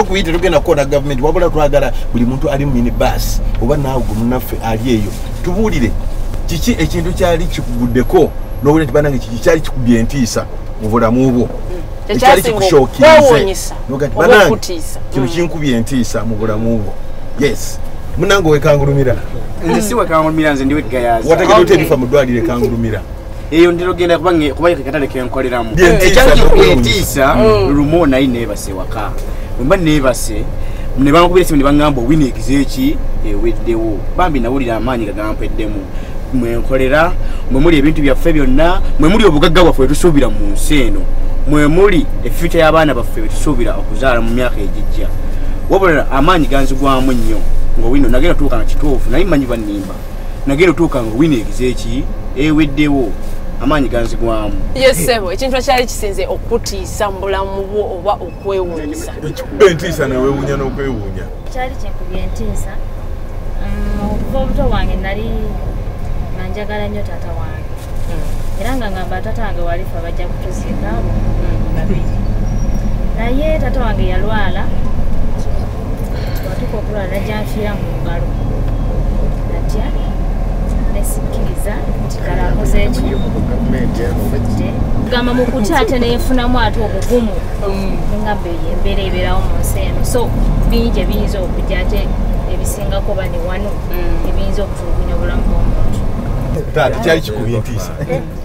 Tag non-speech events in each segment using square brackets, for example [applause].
okuyita tugenda kukoona gavumenti wabula twagala buli muntu ali minibas oba naawe gwe munaffe ali eyo tubuulire. Kiki ekintu kyali kikuguddeko? Nowulira nti banange kiki kyali kikubye entiisa mu bulamu bwo? Ekyali Noga nti, oba "Banange, okutiisa." kino Mm. kinkubye entiisa mu bulamu bwo. Yes. Munange wekangulumira nze si wekangulumira nze ndiwe gayaza wategedde Okay. oterifa mu ddwaliro ekangulumira eyo ndirogenda kuba nge- kuba katale kenkoleramu ekyali n'okulungi. entiisa lumo naye neebase waka bwemba neebase ne bankubira esimu ne baŋŋamba owinigiza eki eweddewo bambi nawulira amaanyi gagampeddemu mwenkolera mwe muli ebintu byaffe byonna mwe muli obugagga bwaffe bwetusuubira mu nsi eno mwe muli efyuta y'abaana baffe betusuubira okuzaala mu myaka egijja. Wabula amaanyi ganzigwamu nnyo ngaowino nagenda otuuka nga kituufu naye mmanyi bannimba. Nagenda otuuka nga owinigiza eki eweddewo amaanyi ganzigwamu. Yesebo ekintu ekyali kisinze okutiisa mu bulamu bwo oba okwewuunyisa. Ekikubba entiisa newewuunya n'okwewuunya. Kyali kyenkubye entiisa. Mm, okuva obuto bwange nali nga njagala nnyo taata wange. Era nga ngamba taata wange walifa bajja kutuziika abo babiri. Naye taata wange yalwala watuka okulwala najja nfiira mu ngalo. Natya nesikkiriza nti kala nkoze ekyo gamba mu kutya ate neyefunamu ate obugumu. Nengamba eyo embeera ebeerawo mu nsi eno. So bingi ebiyinza okujja ate ebisingako bani wano ebiyinza okutulugunya obulamu bw'omuntu. Taata kyali kikubye entiisa.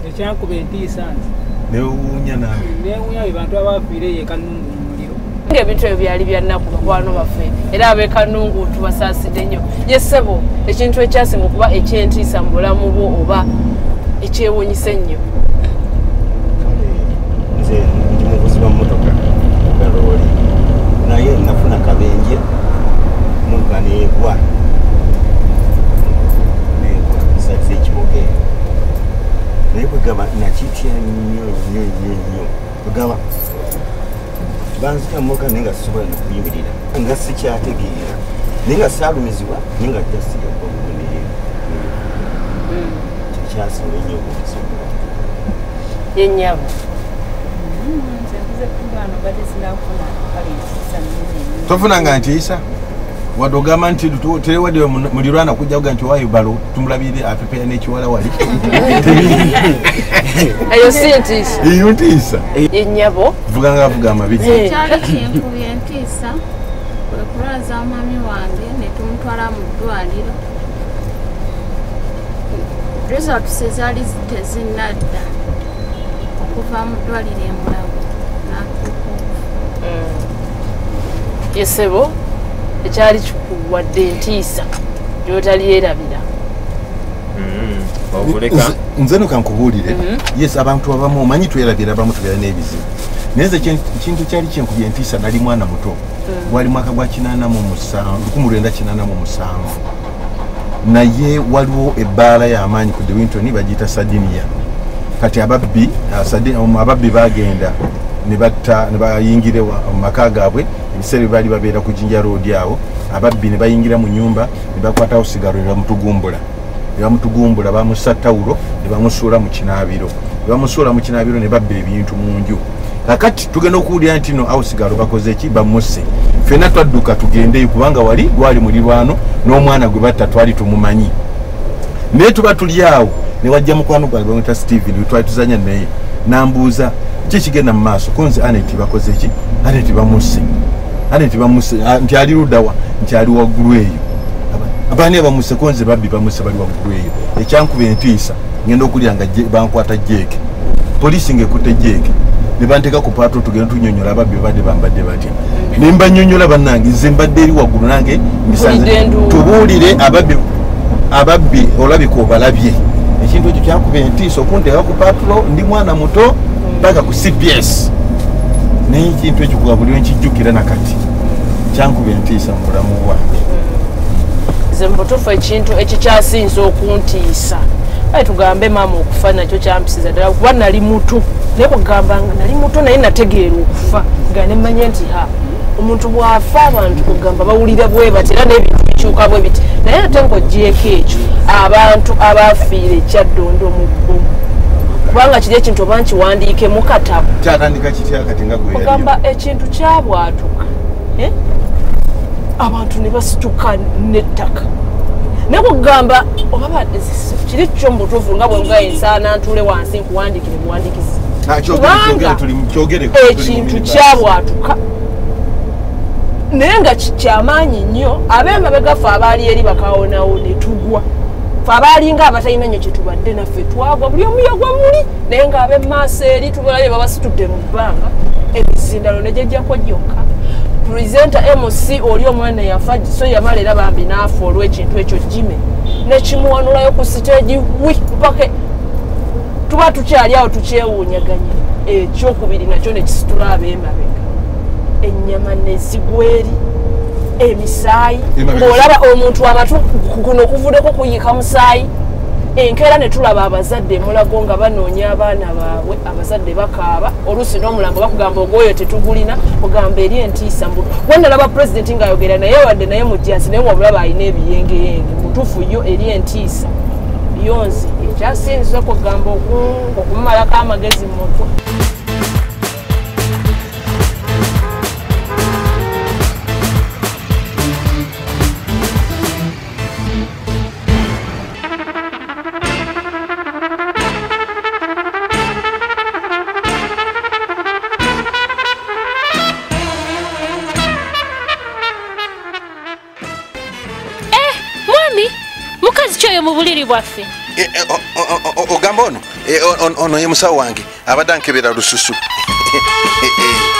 Ekyankuba entiisa nti. Newewuunya nawe. Newunya be bantu abafiire yekanungu ngaebintu ebyo byali byannaku bakwano baffe. Era abekanungu tubasaasidde nnyo. Yesebo ekintu ekyasinga okuba ekyentiisa mu bulamu bwo oba ekyewuunyisa ennyo nze ndi muvuzi wa motoka galooli naye nafuna kabenje muga negwa negwa nsatisa ekibuga eyo naye bwegaba nakitya nnyo nnyo nnyo nnyo. Bwegaba banzita mumotoka naye nga sisobola nokuyimirira nga sikyategeera. Naye nga saalumizibwa naye nga jasigabamuneyo kikyasinga ennyo obuzibu yennyabo tofunanga ntiisa wadde ogamba nti terewadde mulirwana kujja kuga nti wayo balo tumulabire apepeya n'ekiwala wali. [laughs] Eyo si ntiisa eyo ntiisa yennyabo vuganga avuga amabiri Eh. kyali kyenkubya entiisa kwe kulwaza mwami wange ne tumutwala mu ddwaliro. Results ezaali tezinadda okuva mu ddwaliro emulago n'atuuka yesebo ekyali kikuwadde entiisa gyotali yerabira okuleka Nze- nze no kankubuulire yes abantu abamu omanyi twerabira abamu tubeera n'ebizibu naye nze ekintu kyali kyenkubya entiisa nali mwana muto. Gwali mwaka gwa kinaana mu musanvu lukumi lwenda kinaana mu musanvu. Naye waliwo ebbaala y'amaanyi ku dewinton bagiyita sadinia kati ababbi Sadi- um, ababbi bagenda ne bayingira mu maka gaabwe ebiseera bye baali babeera ku jinja roodi awo. Ababbi ne bayingira mu nyumba ne bakwatawo sigalo ne bamutugumbula. Ne bamutugumbula bamussa tawulo ne bamusuula mu kinaabiro. Ne bamusuula mu kinaabiro ne babba ebintu mu nju. Kakati tugenda okuwulira nti no awusigalo bakoze ki? Bamusse. Ffenna twadduka tugendeyo kubanga wali gwali mulirwano n'omwana gwe batta twali tumumanyi. Naye tuba tuli awo ne wajja mukwano gwange bamwita steven wetwali tuzanya naye. Nambuuza ki kigenda mu maaso ko nze anet bakoze ki? Anet bamusse. Anet bamusse ah, nti ali luddawa nti ali waggulu eyo. Aba- abaani abamusse ko nze babbi bamusse bali waggulu eyo. Ekyankuba entiisa ngenda okulya nga bankwata jeeke poliisi ngaekutte jeeke ne banteeka ku paato tugenda tunyonyola ababbi babadde bambadde batya. Ne mbanyonyola bannange nze mbadde eri waggulu nange mbisanze tubuulire ababbi ababbi olabika obalabye. Ekintu ekyo kyankuba entiisa okunteeka ku patulo ndi mwana muto paka ku cps naye ekintu ekyo kuga buli wenkijjukira nakati kyankuba entiisa mu bulamu bwange nze mubutuufu ekintu ekikyasinza okuntiisa. Aye tugambe maama okufa nakyo kyampisiza ddala kuba nali muto naye kugamba nga nali muto naye nategeera okufa nga nemanye nti ha omuntu bw'afa abantu kugamba bawulira bwe bati era n'ebintu bikyuka bwe biti. Naye ate ng'ogyeko ekyo abantu abafiire ekyaddondo mu bbomu kubanga kiri ekintu oba nkiwandiike mu katabo kyatandika kitya kati nga ogamba ekintu kyabwatuka eh? abantu ne basituka nettaka. Naye kugamba oba ba- kiri kyo mubutuufu nga bwenga ensaana ntule wansi Ah, kyogere, Kubanga ekintu kyabwatuka. Naye nga kyamaanyi nnyo ab'emabegaffe abaali eri bakawonawo ne tugwa fe abaalinga abatalina nnyo kyetubadde naffe twagwa buli omu yagwa muli naye nga ab'emaaso eri tubalabe babasitudde mu bbanga. Emizindalo ne gyejjako gyokka. Purezenta mc oli omwana yafa so yamala era bambi naafa olw'ekintu ekyo jime nekimuwanulayo ku siteegi wi mpaka tuba tukyali awo tukyewuunyaganye. Ekyokubiri nakyo nekisitula ab'emabega. Ennyama nezigwa eri emisaayi. Ng'olaba omuntu amatu kuno kuvuddeko kuyika musaayi. Enkeera ne tulaba abazadde emulago nga banoonya abaana baabwe abazadde bakaaba. Oluusi n'omulambo bakugamba ogwoyo tetugulina ogamba eri entiisa mbu wanalaba pulezidenti ng'ayogera naye wadde naye mujasi naye wamulaba alina ebiyengeyenge. Mutuufu yo eri entiisa. Yonzi ekyasinze kugamba oku- okumumalako amagezi mu mutwe kyoyo mu buliri bwaffe. Eh, eh, ogamba ono Eh, ono ye musawo wange. Abadde ankebera lususu. [laughs] Eh, eh.